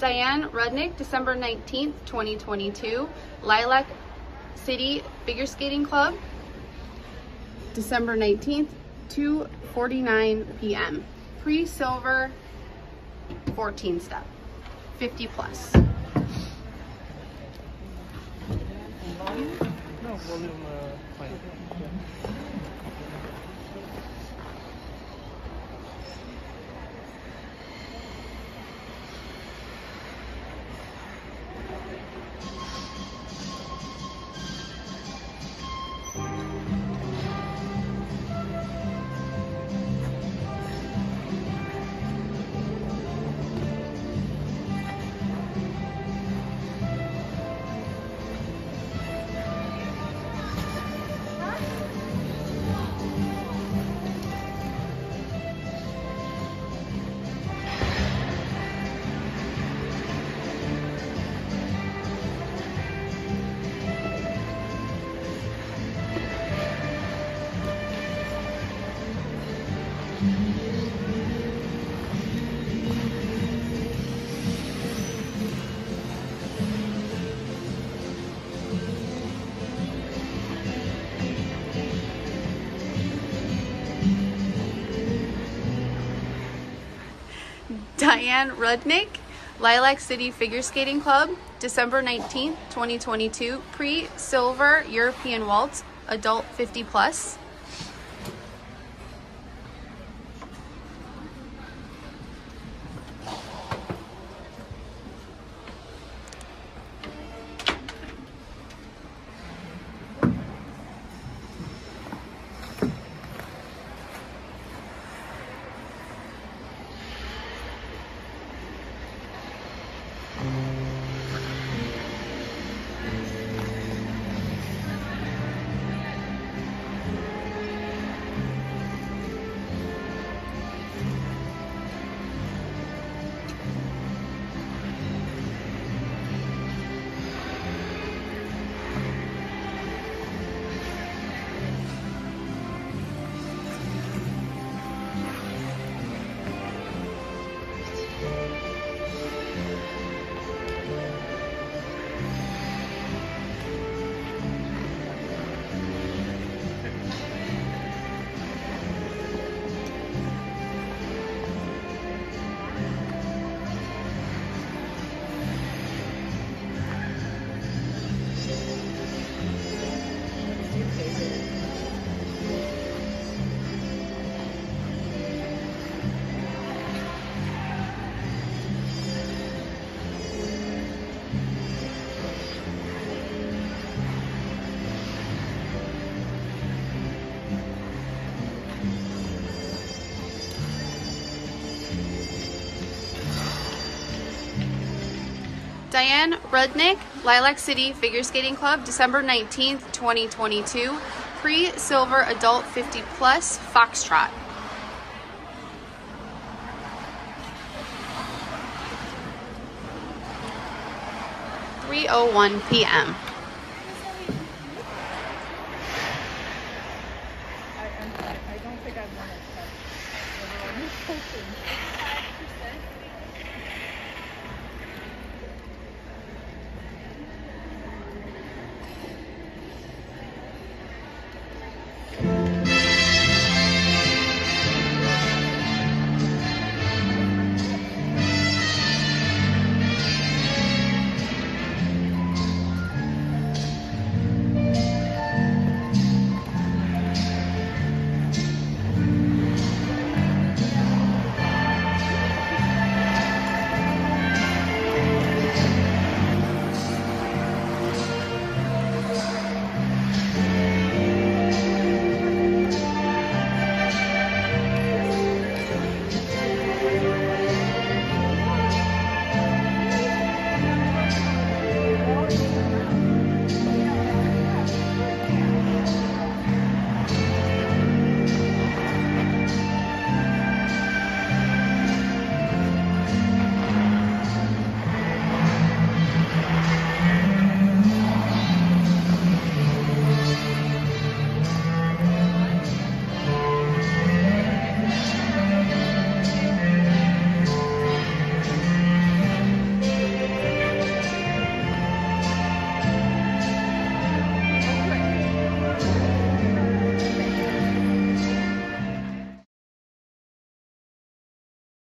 Diane Rudnick, December 19th, 2022, Lilac City Figure Skating Club, December 19th, 2.49 p.m. Pre-silver 14 step, 50 plus. No, volume uh, Diane Rudnick, Lilac City Figure Skating Club, December 19th, 2022, pre-silver European Waltz, adult 50 plus. Diane Rudnick, Lilac City Figure Skating Club, December 19th, 2022, pre-silver adult 50 plus Foxtrot. Three oh one PM.